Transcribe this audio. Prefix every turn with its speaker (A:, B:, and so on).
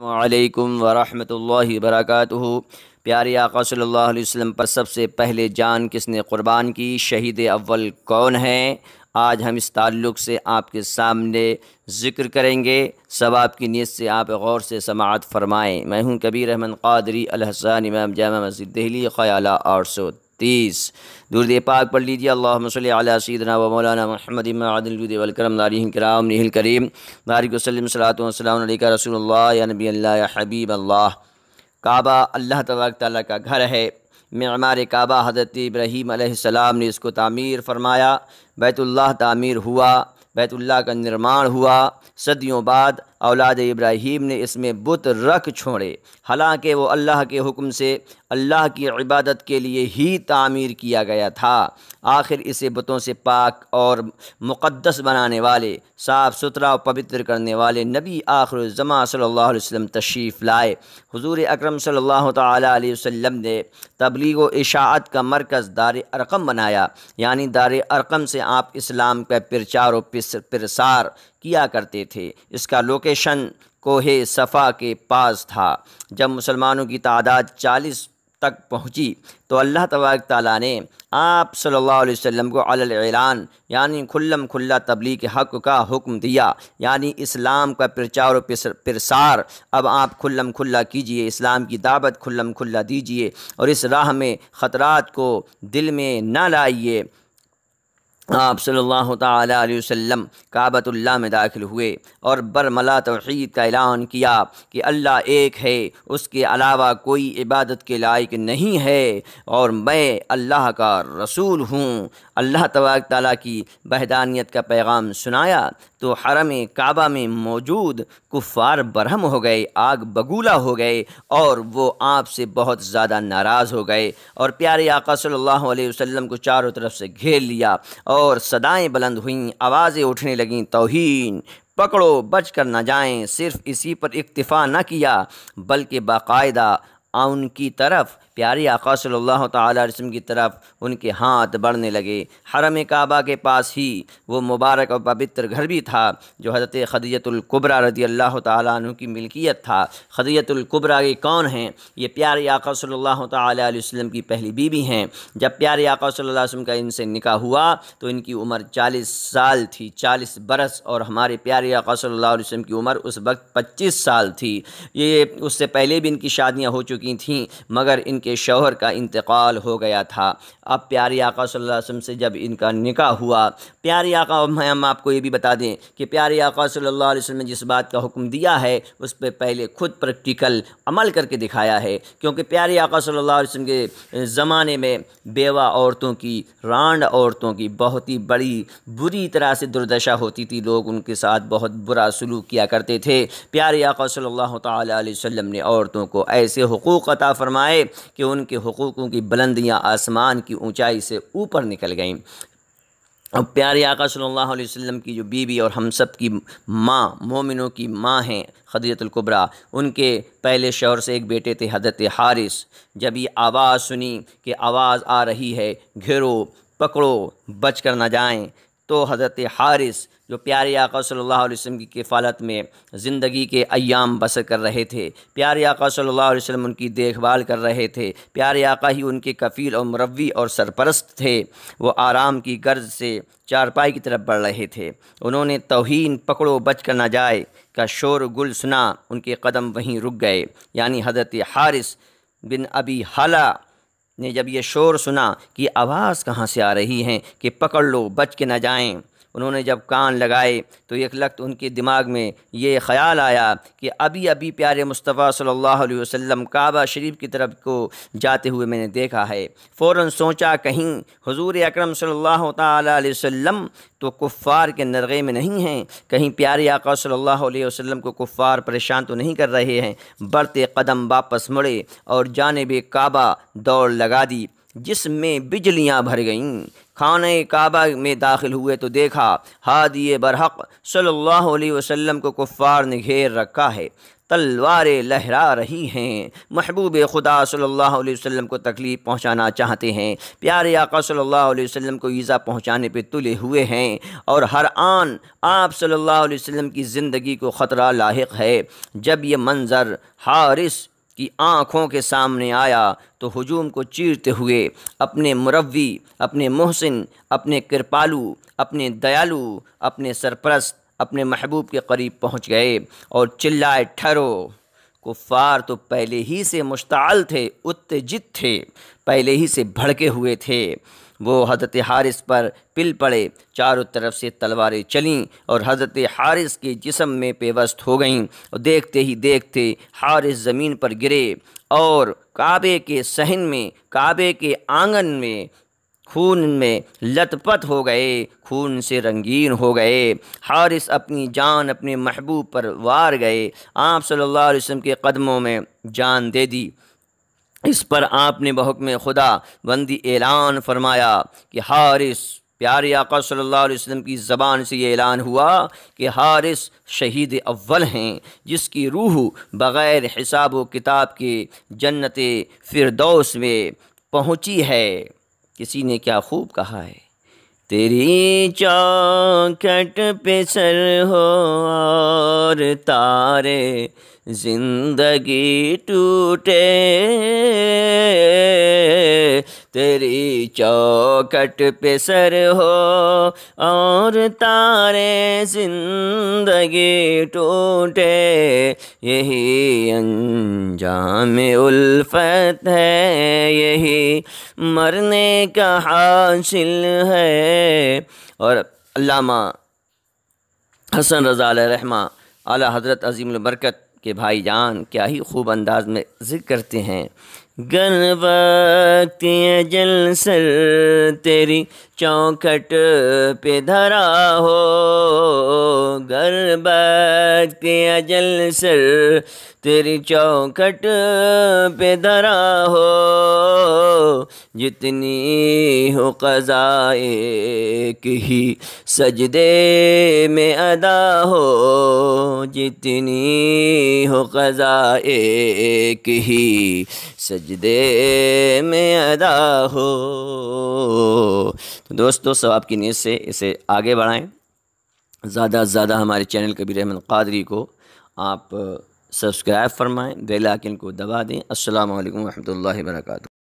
A: علیکم ورحمۃ اللہ وبرکاتہ۔ پیارے آقا صلی اللہ علیہ وسلم، پر سب سے پہلے جان کس نے قربان کی؟ شہید اول کون ہیں؟ آج ہم اس تعلق سے آپ کے سامنے ذکر کریں گے۔ سب آپ کی نیت سے آپ غور سے سماعت فرمائیں۔ میں ہوں کبیر احمد قادری الحسن امام جامع مسجد دہلی، خیالہ آٹھ سو تیس درد پاک پڑھ لیجیے اللہ صلی علیہ سیدنا و مولانا محمد عدل والکرم داری کرام نہل کریم۔ دارک وسلم صلاۃ وسلم علیہ رسول اللہ، یا نبی اللہ، یا حبیب اللہ۔ کعبہ اللہ تبارک تعالیٰ کا گھر ہے۔ معمار کعبہ حضرت ابراہیم علیہ السلام نے اس کو تعمیر فرمایا۔ بیت اللہ تعمیر ہوا۔ بیت اللہ کا نرمان ہوا۔ صدیوں بعد اولاد ابراہیم نے اس میں بت رکھ چھوڑے۔ حالانکہ وہ اللہ کے حکم سے اللہ کی عبادت کے لیے ہی تعمیر کیا گیا تھا۔ آخر اسے بتوں سے پاک اور مقدس بنانے والے، صاف ستھرا و پوتر کرنے والے نبی آخر الزما صلی اللہ علیہ وسلم تشریف لائے۔ حضور اکرم صلی اللہ تعالیٰ علیہ وسلم نے تبلیغ و اشاعت کا مرکز دار ارقم بنایا۔ یعنی دار ارقم سے آپ اسلام کا پرچار و پرسار کیا کرتے تھے۔ اس کا لوکیشن کوہ صفا کے پاس تھا۔ جب مسلمانوں کی تعداد چالیس تک پہنچی تو اللہ تبارک تعالیٰ نے آپ صلی اللہ علیہ وسلم کو اعلان یعنی کھلم کھلا تبلیغ حق کا حکم دیا یعنی اسلام کا پرچار و پرسار۔ اب آپ کھلم کھلا کیجیے، اسلام کی دعوت کھلم کھلا دیجیے اور اس راہ میں خطرات کو دل میں نہ لائیے۔ آپ صلی اللہ تعالیٰ علیہ وسلم کعبۃ اللہ میں داخل ہوئے اور برملا توحید کا اعلان کیا کہ اللہ ایک ہے، اس کے علاوہ کوئی عبادت کے لائق نہیں ہے اور میں اللہ کا رسول ہوں۔ اللہ تبارک تعالیٰ کی بہدانیت کا پیغام سنایا تو حرم کعبہ میں موجود کفار برہم ہو گئے، آگ بگولا ہو گئے اور وہ آپ سے بہت زیادہ ناراض ہو گئے اور پیارے آقا صلی اللہ علیہ وسلم کو چاروں طرف سے گھیر لیا اور صدائیں بلند ہوئیں، آوازیں اٹھنے لگیں، توہین، پکڑو، بچ کر نہ جائیں، صرف اسی پر اکتفا نہ کیا بلکہ باقاعدہ ان کی طرف، پیاری آقا صلی اللہ تعالیٰ علیہ وسلم کی طرف ان کے ہاتھ بڑھنے لگے۔ حرم کعبہ کے پاس ہی وہ مبارک و پوتر گھر بھی تھا، جو حضرت خدیت القبرہ رضی اللہ تعالیٰ عنہ کی ملکیت تھا۔ خدیت القبرہ یہ کون ہیں؟ یہ پیارے آقا صلی اللہ تعالیٰ علیہ وسلم کی پہلی بیوی ہیں۔ جب پیارے آقا صلی اللہ علیہ وسلم کا ان سے نکاح ہوا، تو ان کی عمر چالیس سال تھی، چالیس برس، اور ہمارے پیارے آقا صلی اللہ علیہ وسلم کی عمر اس وقت پچیس سال تھی۔ یہ اس سے پہلے بھی ان کی شادیاں ہو چکی تھیں، مگر ان کے شوہر کا انتقال ہو گیا تھا۔ اب پیاری آقا صلی اللہ علیہ وسلم سے جب ان کا نکاح ہوا، پیاری آقا، ہم آپ کو یہ بھی بتا دیں کہ پیاری آقا صلی اللہ علیہ وسلم نے جس بات کا حکم دیا ہے، اس پہ پہلے خود پریکٹیکل عمل کر کے دکھایا ہے۔ کیونکہ پیاری آقا صلی اللہ علیہ وسلم کے زمانے میں بیوہ عورتوں کی، رانڈ عورتوں کی بہت ہی بڑی، بری طرح سے دردشا ہوتی تھی۔ لوگ ان کے ساتھ بہت برا سلوک کیا کرتے تھے۔ پیاری آقا صلی اللہ تعالیٰ علیہ وسلم نے عورتوں کو ایسے حقوق عطا فرمائے کہ ان کے حقوقوں کی بلندیاں آسمان کی اونچائی سے اوپر نکل گئیں۔ اور پیارے آقا صلی اللہ علیہ وسلم کی جو بیوی اور ہم سب کی ماں، مومنوں کی ماں ہیں خدیت القبرہ ان کے پہلے شوہر سے ایک بیٹے تھے حضرت حارث۔ جب یہ آواز سنی کہ آواز آ رہی ہے، گھیرو، پکڑو، بچ کر نہ جائیں۔ تو حضرت حارث جو پیارے آقا صلی اللہ علیہ وسلم کی کفالت میں زندگی کے ایام بسر کر رہے تھے، پیارے آقا صلی اللہ علیہ وسلم ان کی دیکھ بھال کر رہے تھے، پیارے آقا ہی ان کے کفیل اور مروی اور سرپرست تھے، وہ آرام کی غرض سے چارپائی کی طرف بڑھ رہے تھے۔ انہوں نے توہین پکڑو بچ کر نہ جائے کا شور گل سنا، ان کے قدم وہیں رک گئے۔ یعنی حضرت حارث بن ابی حالہ نے جب یہ شور سنا کہ آواز کہاں سے آ رہی ہے کہ پکڑ لو، بچ کے نہ جائیں۔ انہوں نے جب کان لگائے تو ایک لخت ان کے دماغ میں یہ خیال آیا کہ ابھی ابھی پیارے مصطفیٰ صلی اللہ علیہ وسلم کعبہ شریف کی طرف کو جاتے ہوئے میں نے دیکھا ہے۔ فوراً سوچا کہیں حضور اکرم صلی اللہ تعالیٰ علیہ وسلم تو کفار کے نرغے میں نہیں ہیں۔ کہیں پیارے آقا صلی اللہ علیہ وسلم کو کفار پریشان تو نہیں کر رہے ہیں۔ بڑھتے قدم واپس مڑے اور جانب کعبہ دوڑ لگا دی جس میں بجلیاں بھر گئیں۔ خانہ کعبہ میں داخل ہوئے تو دیکھا، ہادی برحق صلی اللہ علیہ وسلم کو کفار نے گھیر رکھا ہے۔ تلواریں لہرا رہی ہیں۔ محبوب خدا صلی اللہ علیہ وسلم کو تکلیف پہنچانا چاہتے ہیں۔ پیارے آقا صلی اللہ علیہ وسلم کو ایزا پہنچانے پہ تلے ہوئے ہیں۔ اور ہر آن آپ صلی اللہ علیہ وسلم کی زندگی کو خطرہ لاحق ہے۔ جب یہ منظر حارث کی آنکھوں کے سامنے آیا تو ہجوم کو چیرتے ہوئے اپنے مروی، اپنے محسن، اپنے کرپالو، اپنے دیالو، اپنے سرپرست، اپنے محبوب کے قریب پہنچ گئے اور چلائے ٹھہرو۔ کفار تو پہلے ہی سے مشتعل تھے، اتجت تھے، پہلے ہی سے بھڑکے ہوئے تھے۔ وہ حضرت حارث پر پل پڑے، چاروں طرف سے تلواریں چلیں اور حضرت حارث کے جسم میں پیوست ہو گئیں۔ اور دیکھتے ہی دیکھتے حارث زمین پر گرے اور کعبے کے صحن میں، کعبے کے آنگن میں، خون میں لت پت ہو گئے، خون سے رنگین ہو گئے۔ حارث اپنی جان اپنے محبوب پر وار گئے۔ آپ صلی اللہ علیہ وسلم کے قدموں میں جان دے دی۔ اس پر آپ نے بحکم خدا بندی اعلان فرمایا کہ حارث، پیارے آقا صلی اللہ علیہ وسلم کی زبان سے یہ اعلان ہوا کہ حارث شہید اول ہیں، جس کی روح بغیر حساب و کتاب کے جنت فردوس میں پہنچی ہے۔ کسی نے کیا خوب کہا ہے؟ تیری چوکھٹ پہ سر ہو اور تارے زندگی ٹوٹے، تیری چوکٹ پہ سر ہو اور تارے زندگی ٹوٹے۔ یہی انجام الفت ہے، یہی مرنے کا حاصل ہے۔ اور علامہ حسن رضا علیہ رحمہ، اعلیٰ حضرت عظیم البرکت کہ بھائی جان کیا ہی خوب انداز میں ذکر کرتے ہیں۔ گر وقت جل سر تیری چوکھٹ پہ دھرا ہو۔ گر وقت اجل سر تیری چوکھٹ پہ دھرا ہو۔ جتنی ہو قضا ایک ہی سجدے میں ادا ہو، جتنی ہو قضا ایک ہی سجدے میں ادا ہو۔ تو دوستو، ثواب کی نیت سے اسے آگے بڑھائیں۔ زیادہ سے زیادہ ہمارے چینل کبیر احمد قادری کو آپ سبسکرائب فرمائیں، بیل آئکن کو دبا دیں۔ السلام علیکم ورحمۃ اللہ وبرکاتہ۔